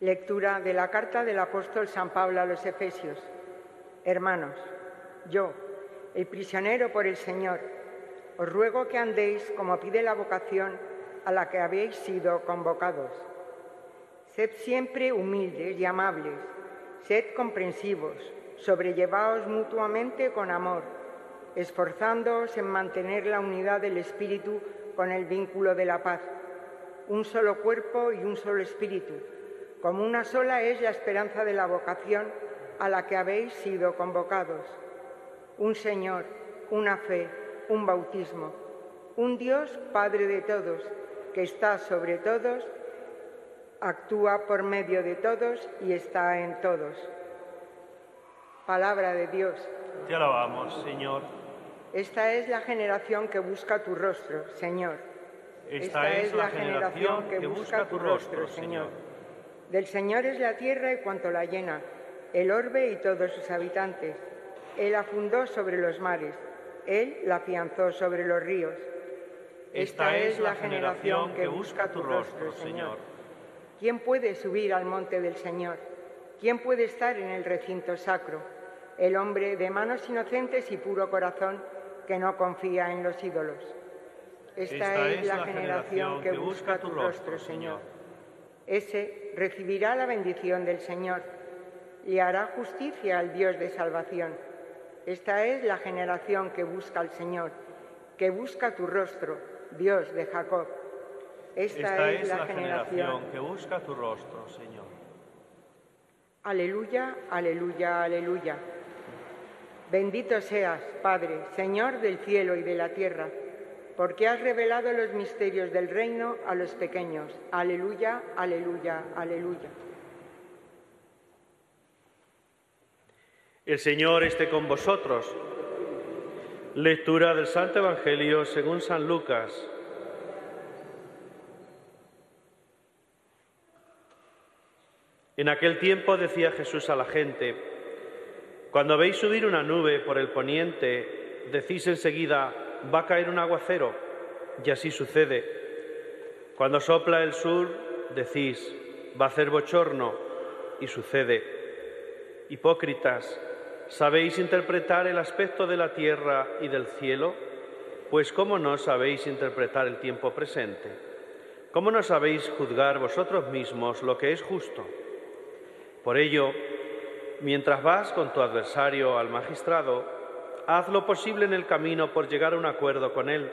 Lectura de la carta del apóstol San Pablo a los Efesios. Hermanos, yo, el prisionero por el Señor, os ruego que andéis como pide la vocación a la que habéis sido convocados. Sed siempre humildes y amables, sed comprensivos, sobrellevaos mutuamente con amor, esforzándoos en mantener la unidad del Espíritu con el vínculo de la paz. Un solo cuerpo y un solo Espíritu, como una sola es la esperanza de la vocación a la que habéis sido convocados. Un Señor, una fe, un bautismo, un Dios Padre de todos, que está sobre todos, actúa por medio de todos y está en todos. Palabra de Dios. Te alabamos, Señor. Esta es la generación que busca tu rostro, Señor. Esta, es, la generación que busca tu rostro, Señor. Del Señor es la tierra y cuanto la llena, el orbe y todos sus habitantes. Él la fundó sobre los mares, Él la afianzó sobre los ríos. Esta es la generación que busca tu rostro, Señor. ¿Quién puede subir al monte del Señor? ¿Quién puede estar en el recinto sacro? El hombre de manos inocentes y puro corazón que no confía en los ídolos. Esta, es, la, generación, que busca tu rostro, Señor. Ese recibirá la bendición del Señor y hará justicia al Dios de salvación. Esta es la generación que busca al Señor, que busca tu rostro, Dios de Jacob. Esta, es, la, generación que busca tu rostro, Señor. Aleluya, aleluya, aleluya. Bendito seas, Padre, Señor del cielo y de la tierra porque has revelado los misterios del reino a los pequeños. Aleluya, aleluya, aleluya. El Señor esté con vosotros. Lectura del Santo Evangelio según San Lucas. En aquel tiempo decía Jesús a la gente, cuando veis subir una nube por el poniente, decís enseguida, va a caer un aguacero, y así sucede. Cuando sopla el sur, decís, va a hacer bochorno, y sucede. Hipócritas, ¿sabéis interpretar el aspecto de la tierra y del cielo? Pues ¿cómo no sabéis interpretar el tiempo presente? ¿Cómo no sabéis juzgar vosotros mismos lo que es justo? Por ello, mientras vas con tu adversario al magistrado, haz lo posible en el camino por llegar a un acuerdo con él,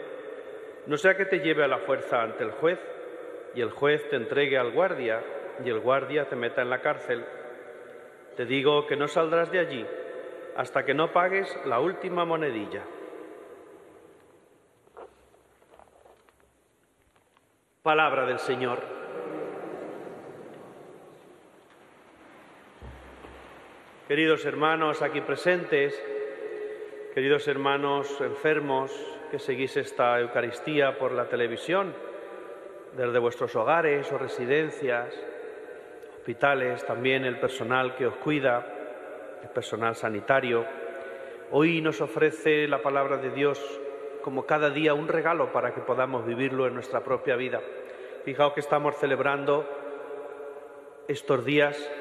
no sea que te lleve a la fuerza ante el juez y el juez te entregue al guardia y el guardia te meta en la cárcel. Te digo que no saldrás de allí hasta que no pagues la última monedilla. Palabra del Señor. Queridos hermanos aquí presentes, Queridos hermanos enfermos que seguís esta Eucaristía por la televisión, desde vuestros hogares o residencias, hospitales, también el personal que os cuida, el personal sanitario, hoy nos ofrece la palabra de Dios como cada día un regalo para que podamos vivirlo en nuestra propia vida. Fijaos que estamos celebrando estos días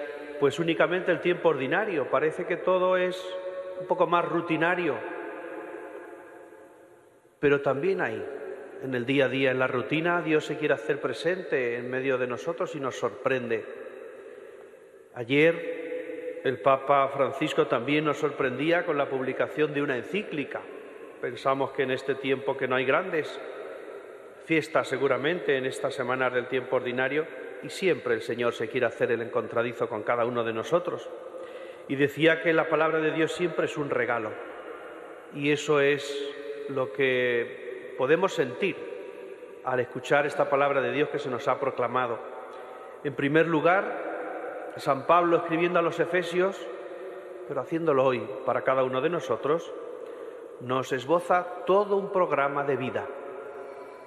pues únicamente el tiempo ordinario, parece que todo es un poco más rutinario, pero también ahí, en el día a día, en la rutina, Dios se quiere hacer presente en medio de nosotros y nos sorprende. Ayer el Papa Francisco también nos sorprendía con la publicación de una encíclica. Pensamos que en este tiempo que no hay grandes fiestas seguramente en estas semanas del tiempo ordinario y siempre el Señor se quiere hacer el encontradizo con cada uno de nosotros y decía que la palabra de Dios siempre es un regalo. Y eso es lo que podemos sentir al escuchar esta palabra de Dios que se nos ha proclamado. En primer lugar, San Pablo escribiendo a los Efesios, pero haciéndolo hoy para cada uno de nosotros, nos esboza todo un programa de vida.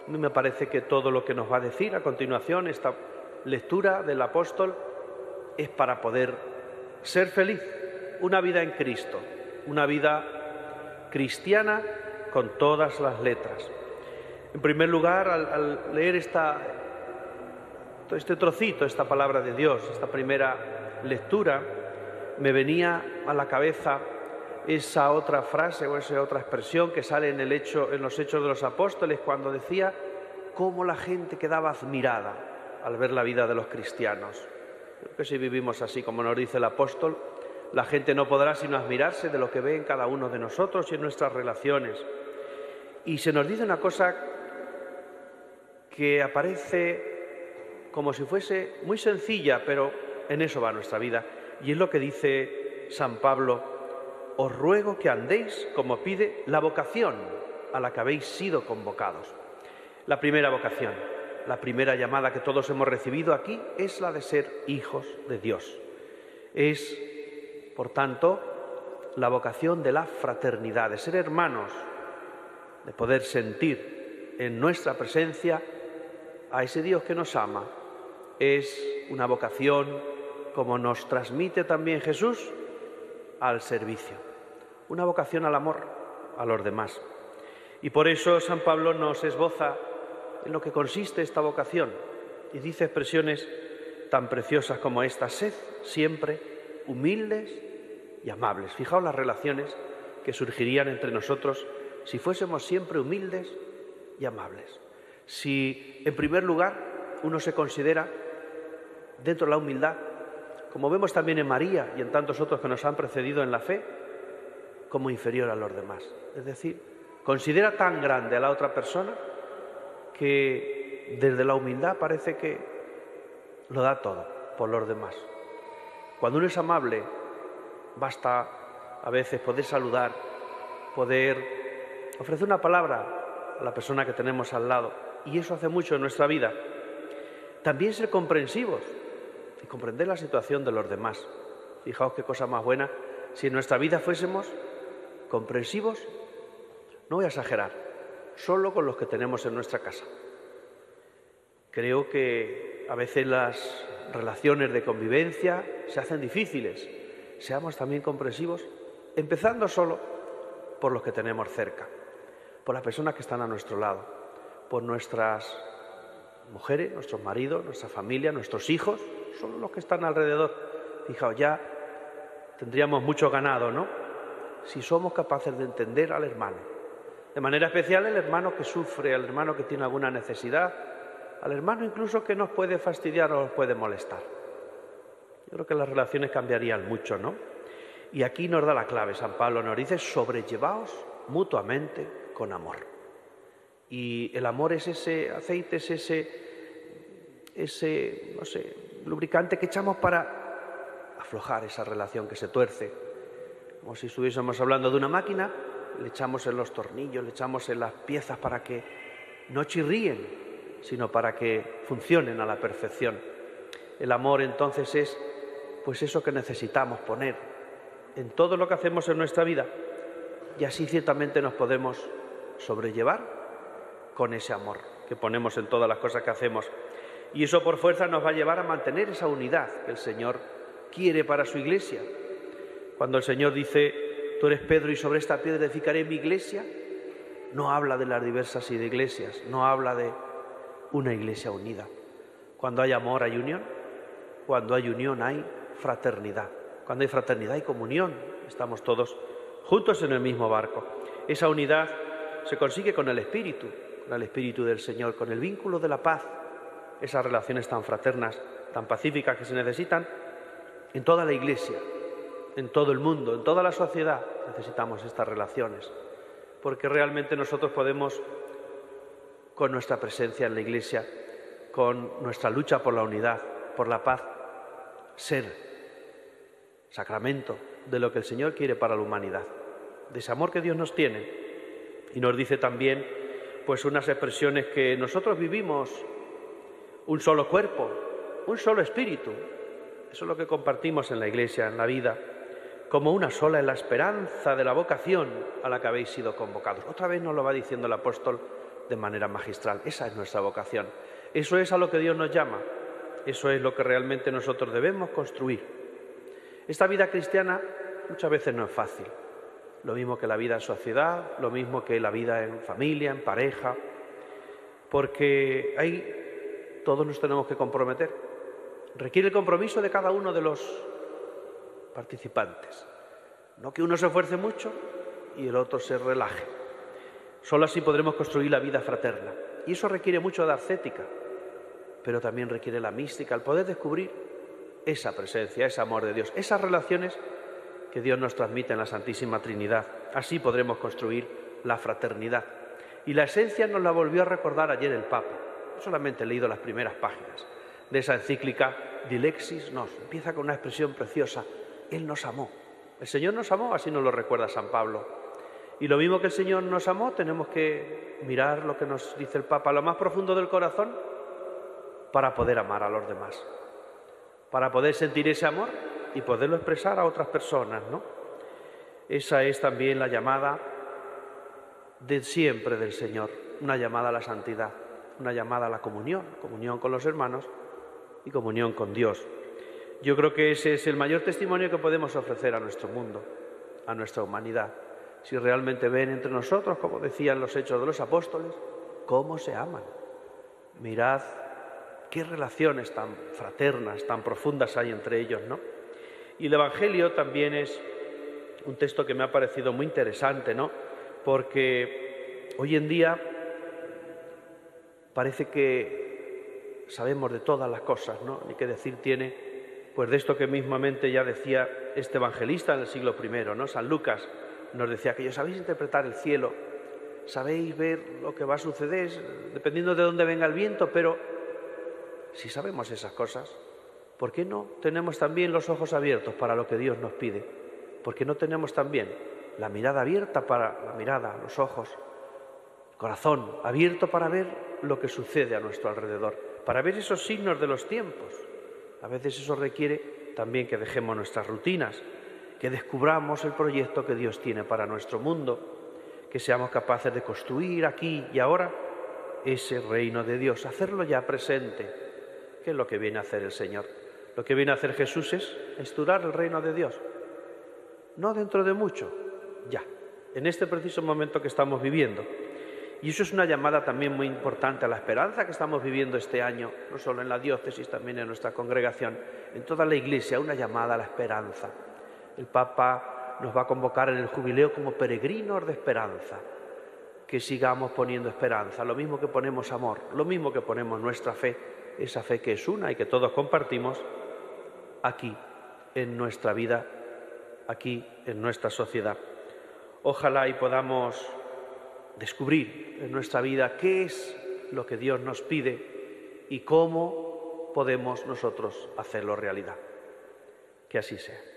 A me parece que todo lo que nos va a decir a continuación esta lectura del apóstol es para poder ser feliz, una vida en Cristo, una vida cristiana con todas las letras. En primer lugar, al, leer este trocito, esta palabra de Dios, esta primera lectura, me venía a la cabeza esa otra frase o esa otra expresión que sale en, el hecho, en los Hechos de los Apóstoles cuando decía cómo la gente quedaba admirada al ver la vida de los cristianos. Que si vivimos así como nos dice el apóstol, la gente no podrá sino admirarse de lo que ve en cada uno de nosotros y en nuestras relaciones. Y se nos dice una cosa que aparece como si fuese muy sencilla, pero en eso va nuestra vida. Y es lo que dice San Pablo, os ruego que andéis como pide la vocación a la que habéis sido convocados. La primera vocación, la primera llamada que todos hemos recibido aquí es la de ser hijos de Dios. Es por tanto, la vocación de la fraternidad, de ser hermanos, de poder sentir en nuestra presencia a ese Dios que nos ama, es una vocación, como nos transmite también Jesús, al servicio, una vocación al amor a los demás. Y por eso San Pablo nos esboza en lo que consiste esta vocación y dice expresiones tan preciosas como esta, sed siempre humildes y amables. Fijaos las relaciones que surgirían entre nosotros si fuésemos siempre humildes y amables. Si, en primer lugar, uno se considera dentro de la humildad, como vemos también en María y en tantos otros que nos han precedido en la fe, como inferior a los demás. Es decir, considera tan grande a la otra persona que desde la humildad parece que lo da todo por los demás. Cuando uno es amable Basta a veces poder saludar, poder ofrecer una palabra a la persona que tenemos al lado. Y eso hace mucho en nuestra vida. También ser comprensivos y comprender la situación de los demás. Fijaos qué cosa más buena si en nuestra vida fuésemos comprensivos, no voy a exagerar, solo con los que tenemos en nuestra casa. Creo que a veces las relaciones de convivencia se hacen difíciles seamos también comprensivos, empezando solo por los que tenemos cerca, por las personas que están a nuestro lado, por nuestras mujeres, nuestros maridos, nuestra familia, nuestros hijos, solo los que están alrededor. Fijaos, ya tendríamos mucho ganado, ¿no? Si somos capaces de entender al hermano. De manera especial el hermano que sufre, al hermano que tiene alguna necesidad, al hermano incluso que nos puede fastidiar o nos puede molestar. Yo creo que las relaciones cambiarían mucho, ¿no? Y aquí nos da la clave, San Pablo nos dice, sobrellevaos mutuamente con amor. Y el amor es ese aceite, es ese, ese, no sé, lubricante que echamos para aflojar esa relación que se tuerce. Como si estuviésemos hablando de una máquina, le echamos en los tornillos, le echamos en las piezas para que no chirríen, sino para que funcionen a la perfección. El amor entonces es pues eso que necesitamos poner en todo lo que hacemos en nuestra vida y así ciertamente nos podemos sobrellevar con ese amor que ponemos en todas las cosas que hacemos. Y eso por fuerza nos va a llevar a mantener esa unidad que el Señor quiere para su iglesia. Cuando el Señor dice, tú eres Pedro y sobre esta piedra edificaré mi iglesia, no habla de las diversas iglesias, no habla de una iglesia unida. Cuando hay amor hay unión, cuando hay unión hay fraternidad. Cuando hay fraternidad y comunión, estamos todos juntos en el mismo barco. Esa unidad se consigue con el Espíritu, con el Espíritu del Señor, con el vínculo de la paz, esas relaciones tan fraternas, tan pacíficas que se necesitan en toda la Iglesia, en todo el mundo, en toda la sociedad. Necesitamos estas relaciones, porque realmente nosotros podemos, con nuestra presencia en la Iglesia, con nuestra lucha por la unidad, por la paz, ser sacramento de lo que el Señor quiere para la humanidad, de ese amor que Dios nos tiene. Y nos dice también, pues, unas expresiones que nosotros vivimos un solo cuerpo, un solo espíritu. Eso es lo que compartimos en la Iglesia, en la vida, como una sola en la esperanza de la vocación a la que habéis sido convocados. Otra vez nos lo va diciendo el apóstol de manera magistral. Esa es nuestra vocación. Eso es a lo que Dios nos llama. Eso es lo que realmente nosotros debemos construir esta vida cristiana muchas veces no es fácil. Lo mismo que la vida en sociedad, lo mismo que la vida en familia, en pareja, porque hay todos nos tenemos que comprometer. Requiere el compromiso de cada uno de los participantes. No que uno se esfuerce mucho y el otro se relaje. Solo así podremos construir la vida fraterna. Y eso requiere mucho de ascética, pero también requiere la mística, el poder descubrir esa presencia, ese amor de Dios, esas relaciones que Dios nos transmite en la Santísima Trinidad. Así podremos construir la fraternidad. Y la esencia nos la volvió a recordar ayer el Papa. Solamente he leído las primeras páginas de esa encíclica Dilexis Nos. Empieza con una expresión preciosa. Él nos amó. El Señor nos amó, así nos lo recuerda San Pablo. Y lo mismo que el Señor nos amó, tenemos que mirar lo que nos dice el Papa, lo más profundo del corazón, para poder amar a los demás, para poder sentir ese amor y poderlo expresar a otras personas, ¿no? Esa es también la llamada de siempre del Señor, una llamada a la santidad, una llamada a la comunión, comunión con los hermanos y comunión con Dios. Yo creo que ese es el mayor testimonio que podemos ofrecer a nuestro mundo, a nuestra humanidad. Si realmente ven entre nosotros, como decían los hechos de los apóstoles, cómo se aman. Mirad qué relaciones tan fraternas, tan profundas hay entre ellos, ¿no? Y el Evangelio también es un texto que me ha parecido muy interesante, ¿no? Porque hoy en día parece que sabemos de todas las cosas, ¿no? Ni qué decir tiene, pues de esto que mismamente ya decía este evangelista en el siglo I, ¿no? San Lucas nos decía que yo sabéis interpretar el cielo, sabéis ver lo que va a suceder, dependiendo de dónde venga el viento, pero si sabemos esas cosas, ¿por qué no tenemos también los ojos abiertos para lo que Dios nos pide? ¿Por qué no tenemos también la mirada abierta para la mirada, los ojos, corazón abierto para ver lo que sucede a nuestro alrededor, para ver esos signos de los tiempos? A veces eso requiere también que dejemos nuestras rutinas, que descubramos el proyecto que Dios tiene para nuestro mundo, que seamos capaces de construir aquí y ahora ese reino de Dios, hacerlo ya presente, que es lo que viene a hacer el Señor. Lo que viene a hacer Jesús es estudiar el reino de Dios. No dentro de mucho, ya, en este preciso momento que estamos viviendo. Y eso es una llamada también muy importante a la esperanza que estamos viviendo este año, no solo en la diócesis, también en nuestra congregación, en toda la iglesia, una llamada a la esperanza. El Papa nos va a convocar en el jubileo como peregrinos de esperanza, que sigamos poniendo esperanza, lo mismo que ponemos amor, lo mismo que ponemos nuestra fe, esa fe que es una y que todos compartimos, aquí, en nuestra vida, aquí, en nuestra sociedad. Ojalá y podamos descubrir en nuestra vida qué es lo que Dios nos pide y cómo podemos nosotros hacerlo realidad. Que así sea.